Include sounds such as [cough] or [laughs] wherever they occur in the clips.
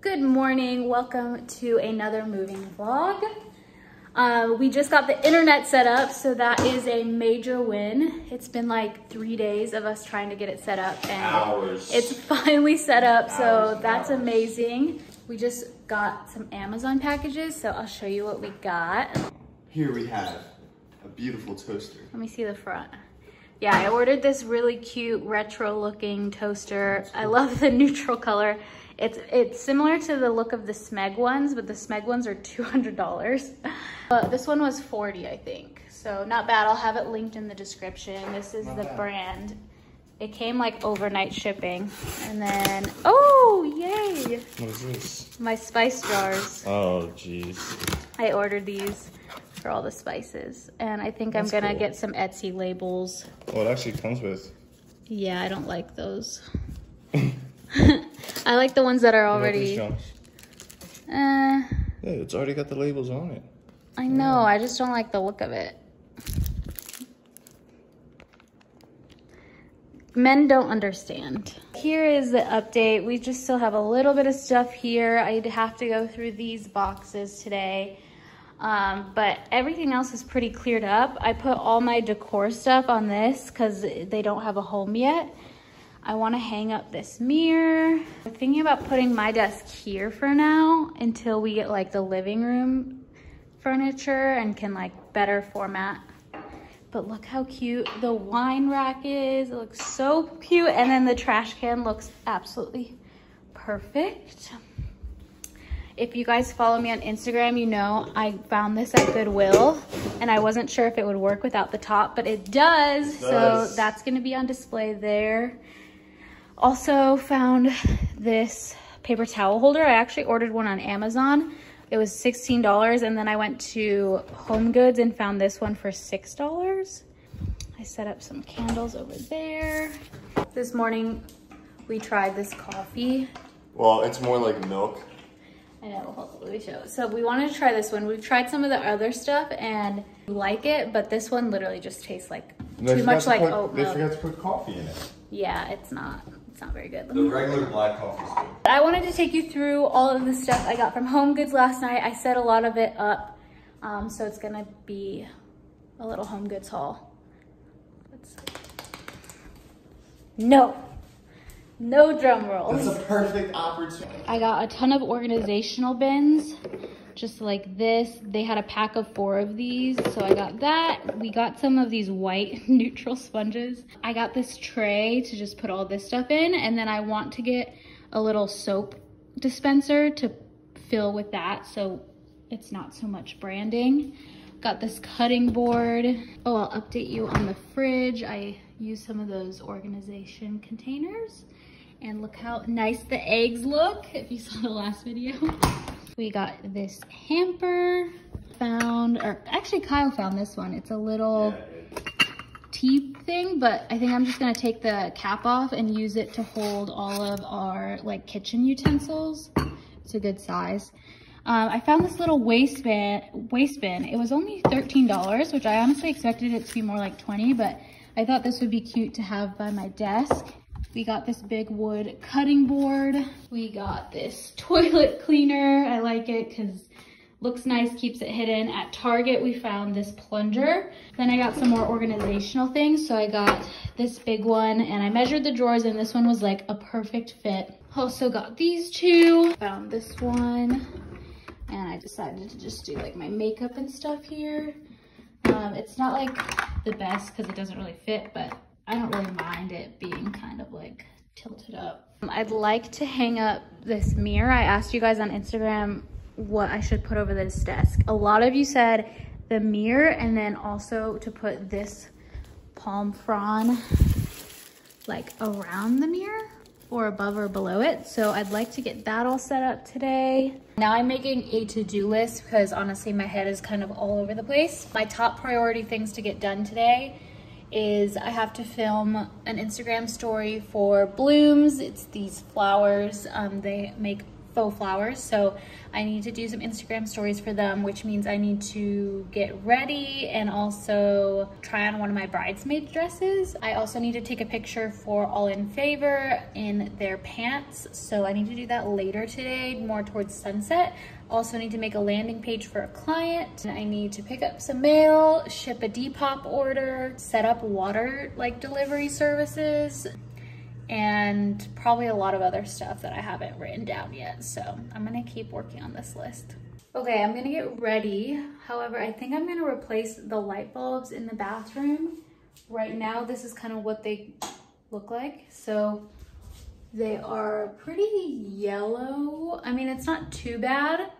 Good morning, welcome to another moving vlog. Uh, we just got the internet set up, so that is a major win. It's been like three days of us trying to get it set up and Hours. it's finally set up, so Hours and that's hours. amazing. We just got some Amazon packages, so I'll show you what we got. Here we have a beautiful toaster. Let me see the front. Yeah, I ordered this really cute retro looking toaster. I love the [laughs] neutral color. It's it's similar to the look of the Smeg ones, but the Smeg ones are $200. but this one was 40, I think. So not bad. I'll have it linked in the description. This is Not the bad. brand. It came like overnight shipping. And then, oh, yay. What is this? My spice jars. Oh, jeez. I ordered these for all the spices. And I think I'm gonna cool. get some Etsy labels. Well, it actually comes with. Yeah, I don't like those. [laughs] I like the ones that are already. Uh, Yeah, it's already got the labels on it. I know. I just don't like the look of it. Men don't understand. Here is the update. We just still have a little bit of stuff here. I'd have to go through these boxes today. Um, but everything else is pretty cleared up. I put all my decor stuff on this because they don't have a home yet. I want to hang up this mirror. I'm thinking about putting my desk here for now until we get like the living room furniture and can like better format. But look how cute the wine rack is. It looks so cute. And then the trash can looks absolutely perfect. If you guys follow me on Instagram, you know I found this at Goodwill and I wasn't sure if it would work without the top, but it does. So does. that's gonna be on display there. Also found this paper towel holder. I actually ordered one on Amazon. It was $16 and then I went to Home Goods and found this one for $6. I set up some candles over there. This morning we tried this coffee. Well, it's more like milk. I know, hold on, let me show. So we wanted to try this one. We've tried some of the other stuff and like it, but this one literally just tastes like too much to like put- oat They forgot to put coffee in it. Yeah, it's not. It's not very good. The regular black coffee's good. I wanted to take you through all of the stuff I got from Home Goods last night. I set a lot of it up, um, so it's gonna be a little Home Goods haul. Let's- No, no drum rolls. That's a perfect opportunity. I got a ton of organizational bins, just like this. They had a pack of four of these, so I got that. We got some of these white [laughs] neutral sponges. I got this tray to just put all this stuff in, and then I want to get a little soap dispenser to fill with that, so it's not so much branding. Got this cutting board. Oh, I'll update you on the fridge. I used some of those organization containers. And look how nice the eggs look, if you saw the last video. [laughs] We got this hamper, found, or actually Kyle found this one. It's a little tea thing, but I think I'm just gonna take the cap off and use it to hold all of our like kitchen utensils. It's a good size. Um, I found this little waistband, waistband. It was only $13, which I honestly expected it to be more like 20, but I thought this would be cute to have by my desk. We got this big wood cutting board. We got this [laughs] toilet cleaner. I like it because looks nice, keeps it hidden. At Target, we found this plunger. Then I got some more organizational things. So I got this big one and I measured the drawers and this one was like a perfect fit. Also got these two. Found this one and I decided to just do like my makeup and stuff here. Um, it's not like the best because it doesn't really fit, but I don't really mind it being kind of like tilted up. Um, I'd like to hang up this mirror. I asked you guys on Instagram what I should put over this desk. A lot of you said the mirror and then also to put this palm frond like around the mirror or above or below it. So I'd like to get that all set up today. Now I'm making a to-do list because honestly my head is kind of all over the place. My top priority things to get done today is I have to film an Instagram story for Blooms. It's these flowers. Um, they make faux flowers. So I need to do some Instagram stories for them, which means I need to get ready and also try on one of my bridesmaid dresses. I also need to take a picture for All in Favor in their pants. So I need to do that later today, more towards sunset. Also need to make a landing page for a client. I need to pick up some mail, ship a Depop order, set up water like delivery services, and probably a lot of other stuff that I haven't written down yet. So I'm gonna keep working on this list. Okay, I'm gonna get ready. However, I think I'm gonna replace the light bulbs in the bathroom. Right now, this is kind of what they look like. So they are pretty yellow. I mean, it's not too bad,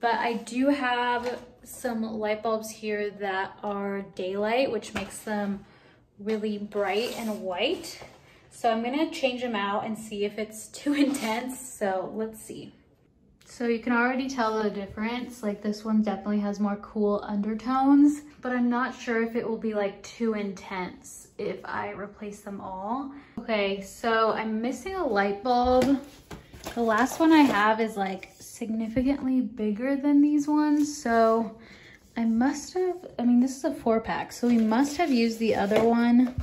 but I do have some light bulbs here that are daylight, which makes them really bright and white. So I'm gonna change them out and see if it's [laughs] too intense. So let's see. So you can already tell the difference. Like this one definitely has more cool undertones, but I'm not sure if it will be like too intense if I replace them all. Okay, so I'm missing a light bulb. The last one I have is like significantly bigger than these ones. So I must have, I mean, this is a four pack, so we must have used the other one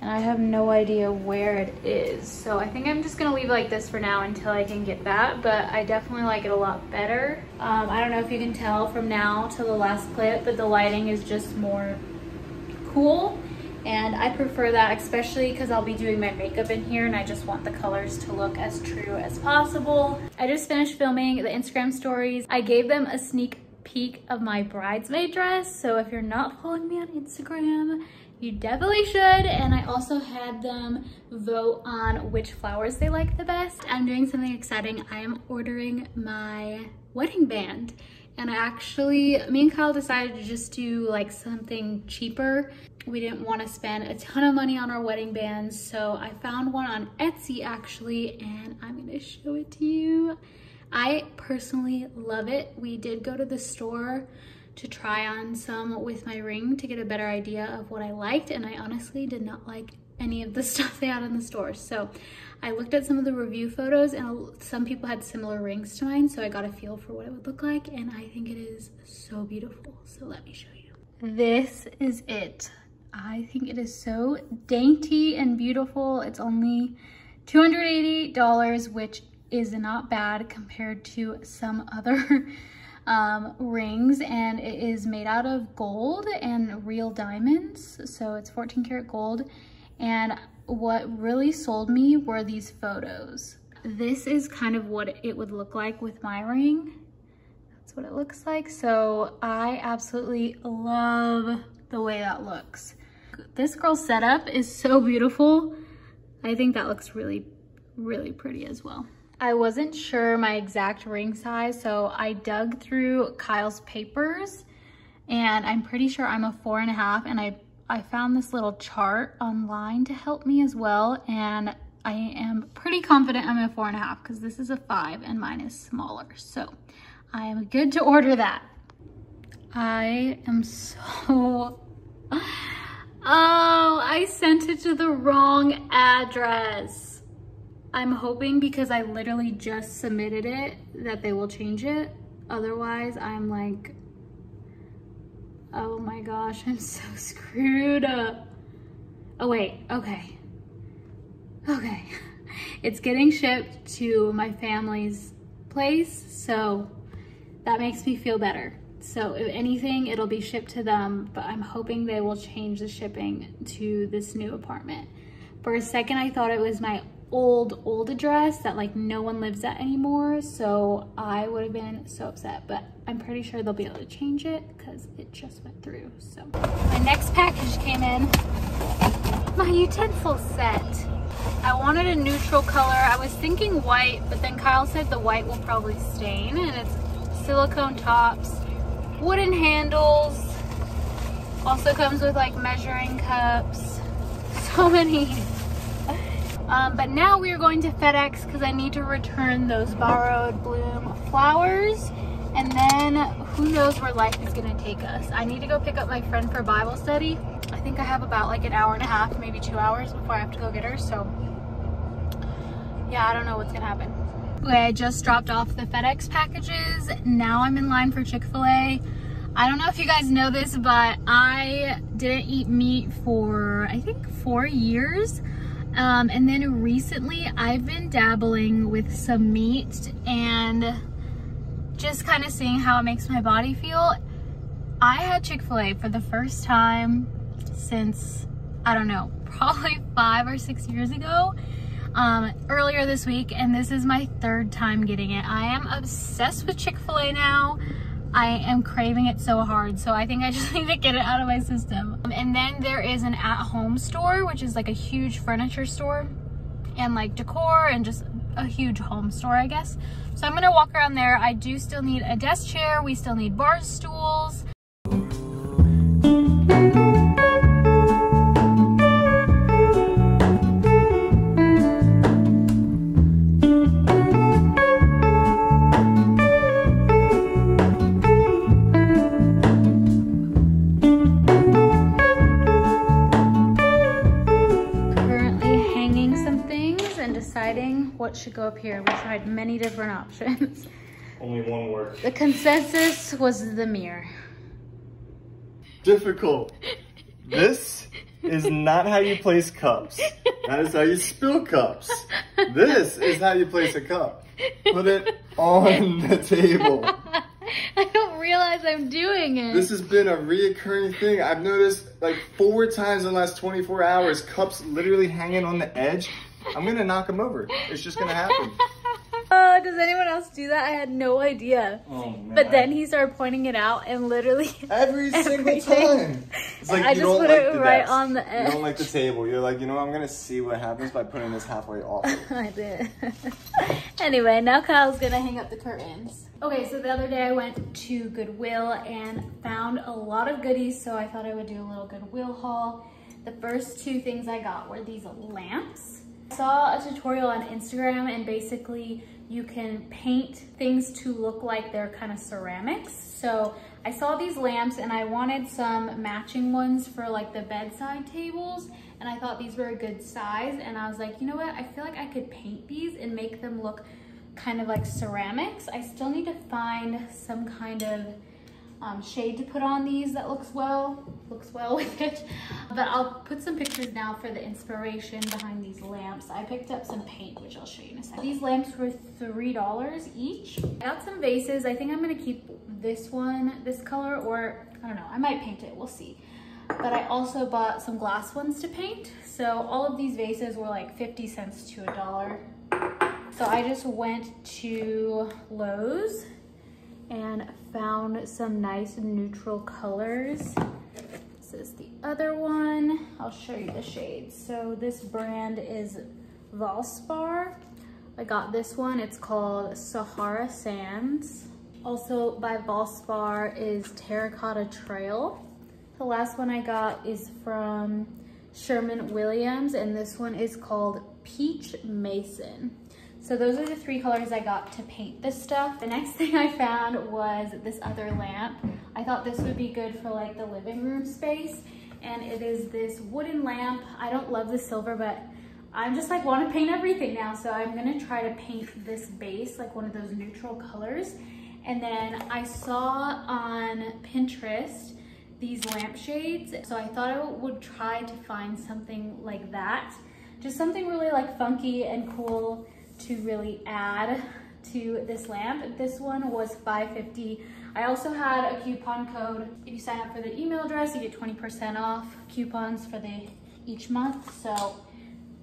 and I have no idea where it is. So I think I'm just gonna leave like this for now until I can get that, but I definitely like it a lot better. Um, I don't know if you can tell from now to the last clip, but the lighting is just more cool. And I prefer that, especially because I'll be doing my makeup in here and I just want the colors to look as true as possible. I just finished filming the Instagram stories. I gave them a sneak peek of my bridesmaid dress. So if you're not following me on Instagram, you definitely should. And I also had them vote on which flowers they like the best. I'm doing something exciting. I am ordering my wedding band. And I actually, me and Kyle decided to just do like something cheaper. We didn't want to spend a ton of money on our wedding bands. So I found one on Etsy actually, and I'm gonna show it to you. I personally love it. We did go to the store to try on some with my ring to get a better idea of what I liked and I honestly did not like any of the [laughs] stuff they had in the store. So I looked at some of the review photos and some people had similar rings to mine so I got a feel for what it would look like and I think it is so beautiful. So let me show you. This is it. I think it is so dainty and beautiful. It's only $280, which is not bad compared to some [laughs] other um, rings and it is made out of gold and real diamonds. So it's 14 karat gold. And what really sold me were these photos. This is kind of what it would look like with my ring. That's what it looks like. So I absolutely love the way that looks. This girl's setup is so beautiful. I think that looks really, really pretty as well. I wasn't sure my exact ring size, so I dug through Kyle's papers and I'm pretty sure I'm a four and a half and I, I found this little chart online to help me as well and I am pretty confident I'm a four and a half because this is a five and mine is smaller. So I am good to order that. I am so, oh, I sent it to the wrong address. I'm hoping because I literally just submitted it that they will change it. Otherwise, I'm like, oh my gosh, [laughs] I'm so screwed up. Oh wait, okay. Okay. [laughs] It's getting shipped to my family's place, so that makes me feel better. So if anything, it'll be shipped to them, but I'm hoping they will change the shipping to this new apartment. For a second, I thought it was my old, old address that like no one lives at anymore. So I would have been so upset, but I'm pretty sure they'll be able to change it because it just went through. So my next package came in, my utensil set. I wanted a neutral color. I was thinking white, but then Kyle said the white will probably stain and it's silicone tops, wooden handles, also comes with like measuring cups, [laughs] so many um, but now we are going to FedEx because I need to return those borrowed bloom flowers. And then who knows where life is gonna take us. I need to go pick up my friend for Bible study. I think I have about like an hour and a half, maybe two hours before I have to go get her. So yeah, I don't know what's gonna happen. I just dropped off the FedEx packages. Now I'm in line for Chick-fil-A. I don't know if you guys know this, but I didn't eat meat for, I think, four years. Um, and then recently I've been dabbling with some meat and just kind of seeing how it makes my body feel. I had Chick-fil-A for the first time since, I don't know, [laughs] probably five or six years ago um, earlier this week and this is my third time getting it. I am obsessed with Chick-fil-A now. I am craving it so hard so I think I [laughs] just need to get it out of my system. And then there is an at-home store which is like a huge furniture store and like decor and just a huge home store I guess. So I'm gonna walk around there. I do still need a desk chair. We still need bar stools. What should go up here. We tried many different options. [laughs] Only one word. The consensus was the mirror. Difficult. this is not how you place cups. That is how you spill cups. This is how you place a cup. Put it on the table. [laughs] I don't realize I'm doing it. This has been a reoccurring thing. I've noticed like four times in the last 24 hours, cups literally hanging on the edge I'm gonna knock him over. It's just gonna happen. [laughs] Uh, does anyone else do that? I had no idea. Oh, man. But then he started pointing it out and literally [laughs] every [laughs] single time. It's like I just put like it right desk. on the edge. You don't like the table. You're like, you know, I'm gonna see what happens by putting this halfway off. I did. anyway, now Kyle's gonna hang up the curtains. Okay, so the other day I went to Goodwill and found a lot of goodies, so I thought I would do a little Goodwill haul. The first two things I got were these lamps saw a tutorial on Instagram and basically you can paint things to look like they're kind of ceramics. So I saw these lamps and I wanted some matching ones for like the bedside tables and I thought these were a good size and I was like, you know what, I feel like I could paint these and make them look kind of like ceramics. I still need to find some kind of um, shade to put on these that looks well, looks well [laughs] with it. But I'll put some pictures now for the inspiration behind these lamps. I picked up some paint, which I'll show you in a second. These lamps were $3 each. I got some vases. I think I'm gonna keep this one, this color, or I don't know, I might paint it, we'll see. But I also bought some glass ones to paint. So all of these vases were like 50 cents to a dollar. So I just went to Lowe's and found some nice neutral colors. This is the other one. I'll show you the shades. So this brand is Valspar. I got this one. It's called Sahara Sands. Also by Valspar is Terracotta Trail. The last one I got is from Sherman Williams and this one is called Peach Mason. So those are the three colors I got to paint this stuff. The next [laughs] thing I found was this other lamp. I thought this would be good for like the living room space. And it is this wooden lamp. I don't love the silver, but I'm just like want to paint everything now. So I'm gonna try to paint this base, like one of those neutral colors. And then I saw on Pinterest these lampshades. So I thought I would try to find something like that. Just something really like funky and cool to really add to this lamp. This one was 550. I also had a coupon code. If you sign up for the email address, you get 20% off coupons for the each month. So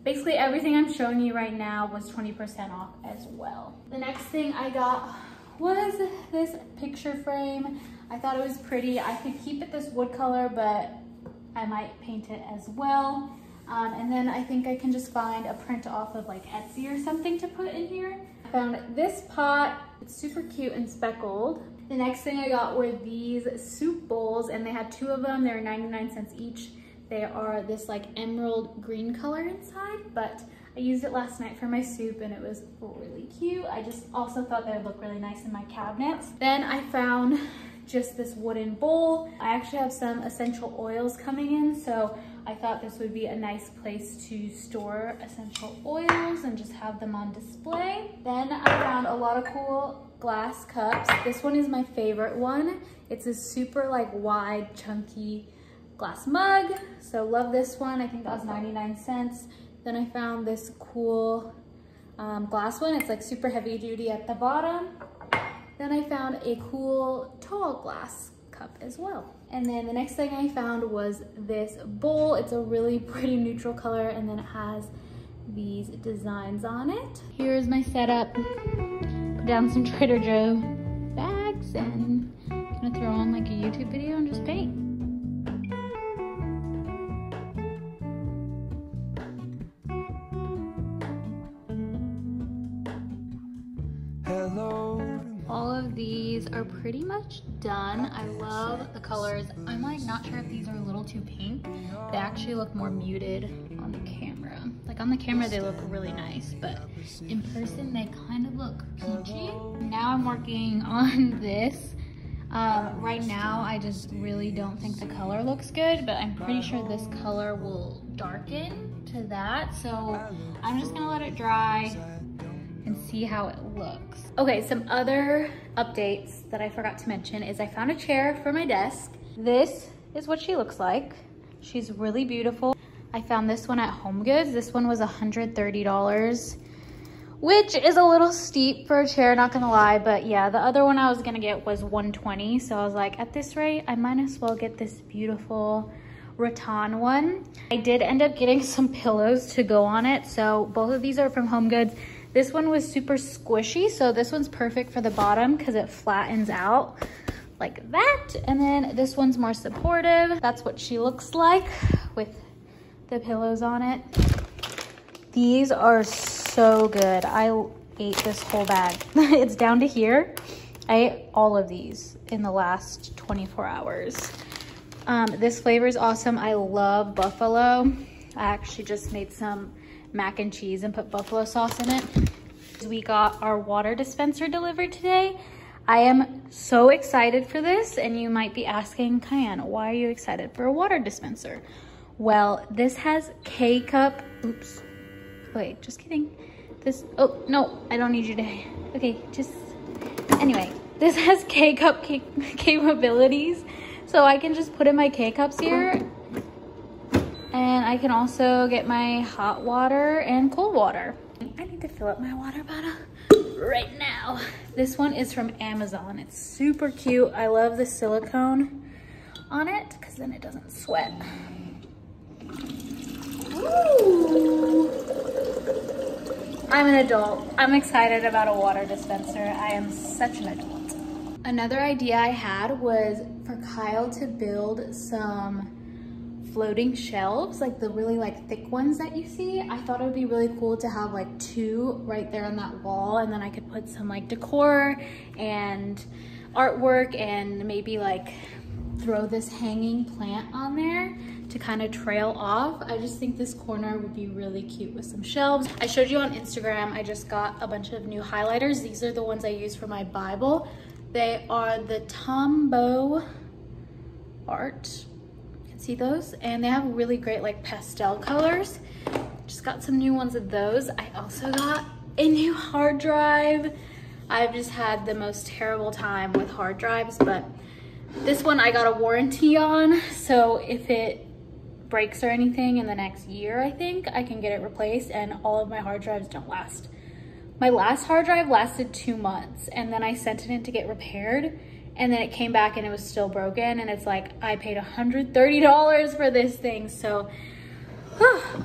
basically everything I'm showing you right now was 20% off as well. The next thing I got was this picture frame. I thought it was pretty. I could keep it this wood color, but I might paint it as well. Um, and then I think I can just find a print off of like Etsy or something to put in here. I found this pot, it's super cute and speckled. The next thing I got were these soup bowls and they had two of them. They were 99 cents each. They are this like emerald green color inside, but I used it last night for my soup and it was really cute. I just also thought they would look really nice in my cabinets. Then I found [laughs] just this wooden bowl. I actually have some essential oils coming in, so I thought this would be a nice place to store essential oils and just have them on display. Then I found a lot of cool glass cups. This one is my favorite one. It's a super like wide, chunky glass mug. So love this one. I think that was 99 cents. Then I found this cool um, glass one. It's like super heavy duty at the bottom. Then I found a cool tall glass cup as well. And then the next thing I found was this bowl. It's a really [laughs] pretty neutral color and then it has these designs on it. Here's my setup. Put down some Trader Joe bags and I'm gonna throw on like a YouTube video and just paint. Are pretty much done. I love the colors. I'm like not sure if these are a little too pink. They actually look more muted on the camera. Like on the camera they look really nice, but in person they kind of look peachy. Now I'm working [laughs] on this. Um, right now I just really don't think the color looks good, but I'm pretty sure this color will darken to that. So I'm just gonna let it dry and see how it looks. Okay, some other updates that I forgot to mention is I found a chair for my desk. This is what she looks like. She's really beautiful. I found this one at Home Goods. This one was $130, which is a little steep for a chair, not gonna lie. But yeah, the other one I was gonna get was 120. So I was like, at this rate, I might as well get this beautiful rattan one. I did end up getting [laughs] some pillows to go on it. So both of these are from Home Goods. This one was super squishy, so this one's perfect for the bottom because it flattens out like that. And then this one's more supportive. That's what she looks like with the pillows on it. These are so good. I ate this whole bag. [laughs] it's down to here. I ate all of these in the last 24 hours. Um, this flavor is awesome. I love buffalo. I actually just made some mac and cheese and put buffalo sauce in it. We got our water dispenser delivered today. I am so excited for this and you might be asking, Kian, why are you excited for a water dispenser? Well, this has K-cup, oops, wait, just kidding. This, oh, no, I don't need you to, okay, just, anyway, this [laughs] has K-cup capabilities. So I can just put in my K-cups here and I can also get my hot water and cold water. I need to fill up my water bottle right now. This one is from Amazon. It's super cute. I love the silicone on it because then it doesn't sweat. Ooh. I'm an adult. I'm excited about a water dispenser. I am such an adult. Another idea I had was for Kyle to build some floating shelves, like the really like thick ones that you see. I thought it would be really cool to have like two right there on that wall and then I could put some like decor and artwork and maybe like throw this hanging plant on there to kind of trail off. I just think this corner would be really cute with some shelves. I showed you on Instagram, I just got a bunch of new highlighters. These are the ones I use for my Bible. They are the Tombow Art See those? And they have really great like pastel colors. Just got some new ones of those. I also got a new hard drive. I've just had the most terrible time with hard drives, but this one I got a warranty on. So if it breaks or anything in the next year, I think, I can get it replaced and all of my hard drives don't last. My last hard drive lasted two months and then I sent it in to get repaired and then it came back and it was still broken. And it's like I paid $130 for this thing. So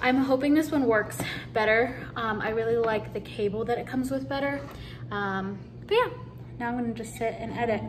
I'm hoping this one works better. Um, I really like the cable that it comes with better. Um, but yeah now I'm gonna just sit and edit